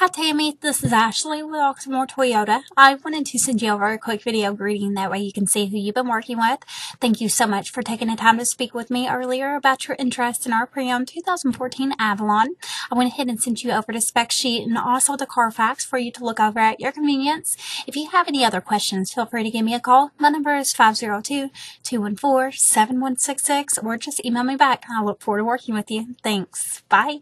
Hi Tammy, this is Ashley with Oxmoor Toyota. I wanted to send you over a quick video greeting that way you can see who you've been working with. Thank you so much for taking the time to speak with me earlier about your interest in our pre-owned 2014 Avalon. I went ahead and sent you over the spec sheet and also the Carfax for you to look over at your convenience. If you have any other questions, feel free to give me a call. My number is 502-214-7166 or just email me back. I look forward to working with you. Thanks. Bye.